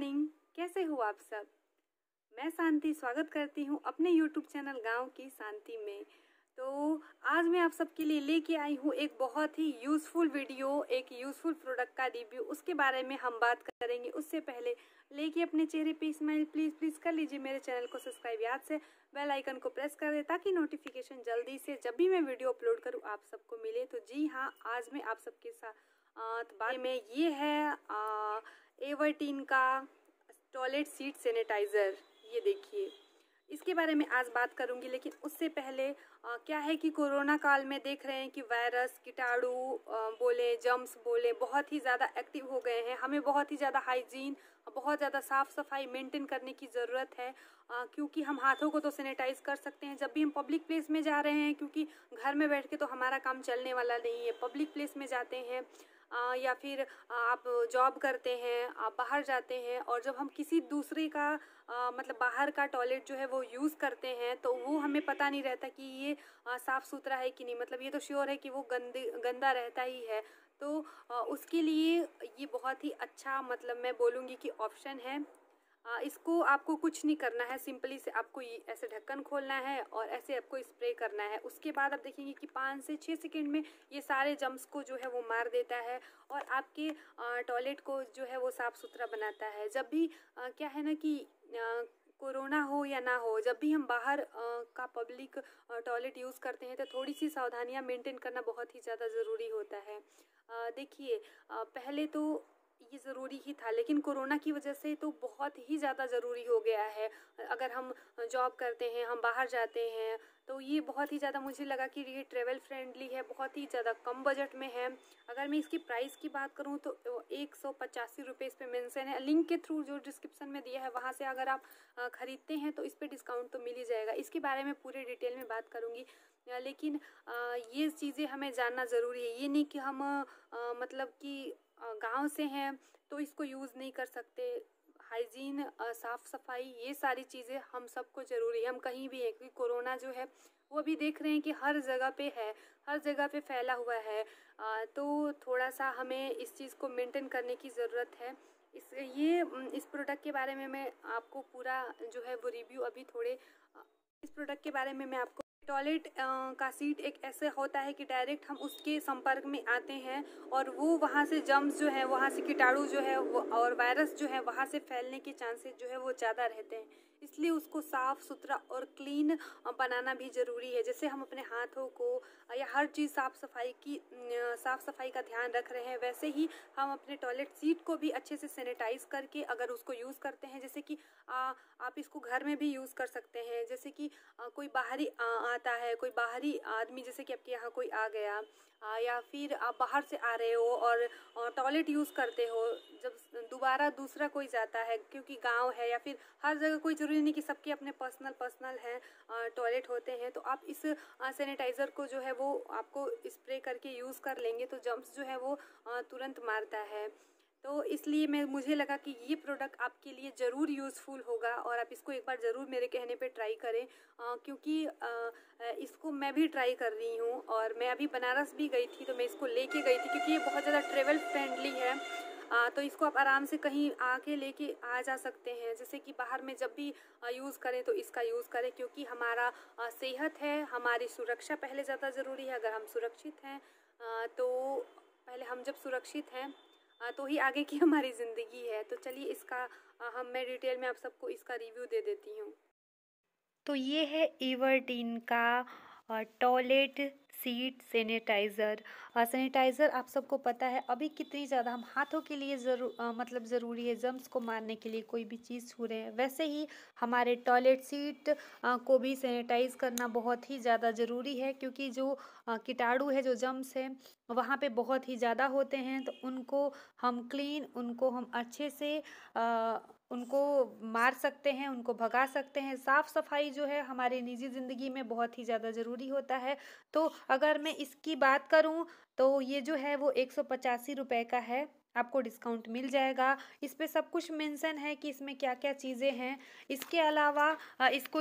Morning कैसे हो आप सब? मैं शांति, स्वागत करती हूँ अपने यूट्यूब चैनल गाँव की शांति में। तो आज मैं आप सबके लिए लेके आई हूँ एक बहुत ही यूज़फुल वीडियो एक यूज़फुल प्रोडक्ट का रिव्यू उसके बारे में हम बात करेंगे। उससे पहले लेके अपने चेहरे पे स्माइल प्लीज़ प्लीज़ कर लीजिए। मेरे चैनल को सब्सक्राइब याद से बेल आइकन को प्रेस कर दे ताकि नोटिफिकेशन जल्दी से जब भी मैं वीडियो अपलोड करूँ आप सबको मिले। तो जी हाँ आज मैं आप सबके साथ बारे में ये है एवर्टीन का टॉयलेट सीट सैनिटाइज़र ये देखिए। इसके बारे में आज बात करूँगी लेकिन उससे पहले आ, क्या है कि कोरोना काल में देख रहे हैं कि वायरस कीटाणु बोले जम्स बोले बहुत ही ज़्यादा एक्टिव हो गए हैं। हमें बहुत ही ज़्यादा हाइजीन बहुत ज़्यादा साफ़ सफ़ाई मेंटेन करने की ज़रूरत है आ, क्योंकि हम हाथों को तो सैनिटाइज कर सकते हैं। जब भी हम पब्लिक प्लेस में जा रहे हैं क्योंकि घर में बैठ के तो हमारा काम चलने वाला नहीं है पब्लिक प्लेस में जाते हैं या फिर आप जॉब करते हैं, आप बाहर जाते हैं और जब हम किसी दूसरे का मतलब बाहर का टॉयलेट जो है वो यूज़ करते हैं तो वो हमें पता नहीं रहता कि ये साफ़ सुथरा है कि नहीं। मतलब ये तो श्योर है कि वो गंदे, गंदा रहता ही है। तो उसके लिए ये बहुत ही अच्छा मतलब मैं बोलूँगी कि ऑप्शन है। इसको आपको कुछ नहीं करना है सिंपली से आपको ये ऐसे ढक्कन खोलना है और ऐसे आपको स्प्रे करना है। उसके बाद आप देखेंगे कि पाँच से छः सेकेंड में ये सारे जम्स को जो है वो मार देता है और आपके टॉयलेट को जो है वो साफ़ सुथरा बनाता है। जब भी आ, क्या है ना कि आ, कोरोना हो या ना हो जब भी हम बाहर आ, का पब्लिक टॉयलेट यूज़ करते हैं तो थोड़ी सी सावधानियाँ मेंटेन करना बहुत ही ज़्यादा ज़रूरी होता है। देखिए पहले तो ये ज़रूरी ही था, लेकिन कोरोना की वजह से तो बहुत ही ज़्यादा ज़रूरी हो गया है। अगर हम जॉब करते हैं, हम बाहर जाते हैं तो ये बहुत ही ज़्यादा मुझे लगा कि ये ट्रेवल फ्रेंडली है, बहुत ही ज़्यादा कम बजट में है। अगर मैं इसकी प्राइस की बात करूँ तो एक सौ पचासी रुपये इस पर मेंशन है। लिंक के थ्रू जो डिस्क्रिप्शन में दिया है, वहाँ से अगर आप ख़रीदते हैं तो इस पर डिस्काउंट तो मिल ही जाएगा। इसके बारे में पूरे डिटेल में बात करूँगी। लेकिन ये चीज़ें हमें जानना ज़रूरी है। ये नहीं कि हम मतलब कि गाँव से हैं तो इसको यूज़ नहीं कर सकते। हाइजीन साफ़ सफ़ाई, ये सारी चीज़ें हम सबको ज़रूरी है। हम कहीं भी हैं, क्योंकि कोरोना जो है, वो भी देख रहे हैं कि हर जगह पे है, हर जगह पे फैला हुआ है। तो थोड़ा सा हमें इस चीज़ को मेंटेन करने की ज़रूरत है। इस, ये इस प्रोडक्ट के बारे में मैं आपको पूरा जो है वो रिव्यू अभी थोड़े इस प्रोडक्ट के बारे में मैं आपको टॉयलेट का सीट एक ऐसे होता है कि डायरेक्ट हम उसके संपर्क में आते हैं और वो वहाँ से जम्स जो है, वहाँ से कीटाणु जो है और वायरस जो है, वहाँ से फैलने के चांसेस जो है, वो ज़्यादा रहते हैं। इसलिए उसको साफ़ सुथरा और क्लीन बनाना भी ज़रूरी है। जैसे हम अपने हाथों को या हर चीज़ साफ़ सफ़ाई की साफ़ सफ़ाई का ध्यान रख रहे हैं वैसे ही हम अपने टॉयलेट सीट को भी अच्छे से सैनिटाइज करके अगर उसको यूज़ करते हैं जैसे कि आ, आप इसको घर में भी यूज़ कर सकते हैं। जैसे कि आ, कोई बाहरी आ, आता है कोई बाहरी आदमी जैसे कि आपके यहाँ कोई आ गया या फिर आप बाहर से आ रहे हो और टॉयलेट यूज़ करते हो, जब दोबारा दूसरा कोई जाता है, क्योंकि गाँव है या फिर हर जगह कोई ज़रूरी नहीं कि सबके अपने पर्सनल पर्सनल हैं टॉयलेट होते हैं तो आप इस सैनिटाइज़र को जो है वो आपको स्प्रे करके यूज़ कर लेंगे तो जम्प्स जो है वो तुरंत मारता है। तो इसलिए मैं मुझे लगा कि ये प्रोडक्ट आपके लिए ज़रूर यूज़फुल होगा और आप इसको एक बार ज़रूर मेरे कहने पे ट्राई करें। आ, क्योंकि आ, इसको मैं भी ट्राई कर रही हूँ और मैं अभी बनारस भी गई थी तो मैं इसको लेके गई थी क्योंकि ये बहुत ज़्यादा ट्रेवल फ्रेंडली है। आ, तो इसको आप आराम से कहीं आके लेके आ जा सकते हैं। जैसे कि बाहर में जब भी यूज़ करें तो इसका यूज़ करें क्योंकि हमारा सेहत है हमारी सुरक्षा पहले ज़्यादा ज़रूरी है। अगर हम सुरक्षित हैं तो पहले हम जब सुरक्षित हैं तो ही आगे की हमारी ज़िंदगी है। तो चलिए इसका हम, मैं डिटेल में आप सबको इसका रिव्यू दे देती हूँ। तो ये है एवर्टीन का टॉयलेट सीट सैनिटाइज़र। सैनिटाइज़र आप सबको पता है अभी कितनी ज़्यादा हम हाथों के लिए ज़रूर मतलब ज़रूरी है जम्स को मारने के लिए कोई भी चीज़ छू रहे हैं। वैसे ही हमारे टॉयलेट सीट आ, को भी सैनिटाइज़ करना बहुत ही ज़्यादा ज़रूरी है क्योंकि जो कीटाणु है जो जम्स है वहाँ पे बहुत ही ज़्यादा होते हैं तो उनको हम क्लीन उनको हम अच्छे से आ, उनको मार सकते हैं उनको भगा सकते हैं। साफ़ सफ़ाई जो है हमारी निजी ज़िंदगी में बहुत ही ज़्यादा ज़रूरी होता है। तो अगर मैं इसकी बात करूँ तो ये जो है वो एक सौ पचासी रुपये का है। आपको डिस्काउंट मिल जाएगा। इस पर सब कुछ मेंशन है कि इसमें क्या क्या चीज़ें हैं। इसके अलावा इसको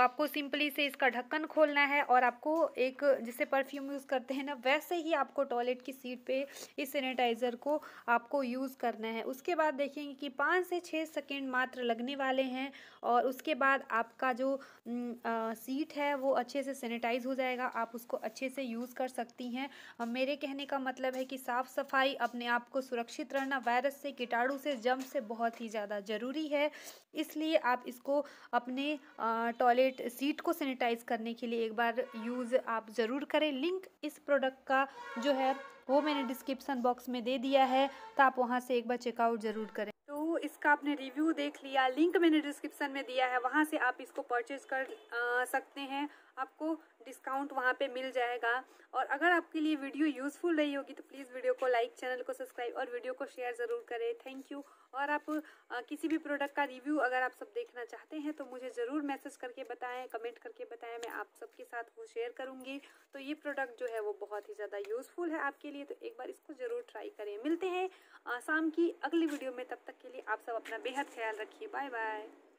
आपको सिंपली से इसका ढक्कन खोलना है और आपको एक जैसे परफ्यूम यूज़ करते हैं ना वैसे ही आपको टॉयलेट की सीट पे इस सैनिटाइज़र को आपको यूज़ करना है। उसके बाद देखेंगे कि पाँच से छः सेकेंड मात्र लगने वाले हैं और उसके बाद आपका जो आ, सीट है वो अच्छे से सैनिटाइज हो जाएगा। आप उसको अच्छे से यूज़ कर सकती हैं। मेरे कहने का मतलब है कि साफ़ सफ़ाई अपने आप को सुरक्षित सुरक्षित रहना वायरस से कीटाणु से जम से बहुत ही ज़्यादा ज़रूरी है। इसलिए आप इसको अपने टॉयलेट सीट को सैनिटाइज करने के लिए एक बार यूज़ आप ज़रूर करें। लिंक इस प्रोडक्ट का जो है वो मैंने डिस्क्रिप्सन बॉक्स में दे दिया है तो आप वहाँ से एक बार चेकआउट ज़रूर करें। तो इसका आपने रिव्यू देख लिया। लिंक मैंने डिस्क्रिप्शन में दिया है वहाँ से आप इसको परचेज कर आ, सकते हैं। आपको डिस्काउंट वहाँ पे मिल जाएगा। और अगर आपके लिए वीडियो यूज़फुल रही होगी तो प्लीज़ वीडियो को लाइक चैनल को सब्सक्राइब और वीडियो को शेयर ज़रूर करें। थैंक यू और आप आ, किसी भी प्रोडक्ट का रिव्यू अगर आप सब देखना चाहते हैं तो मुझे ज़रूर मैसेज करके बताएँ कमेंट करके बताएँ मैं आप सबके साथ वो शेयर करूँगी। तो ये प्रोडक्ट जो है वो बहुत ही ज़्यादा यूज़फुल है आपके लिए तो एक बार इसको ज़रूर ट्राई करें। मिलते हैं शाम की अगली वीडियो में तब तक के लिए आप सब अपना बेहद ख्याल रखिए। Bye bye